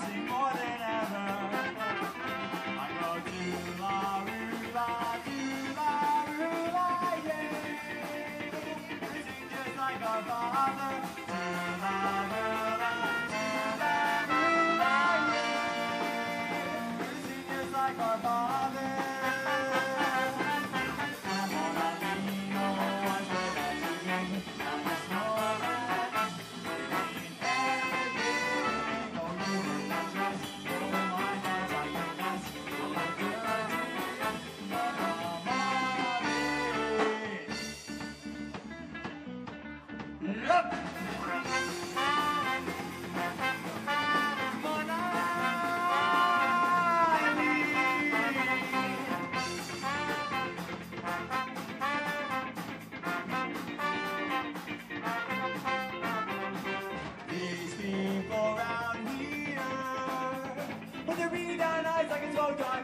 I more than ever. I go to la la just like our father. single guy.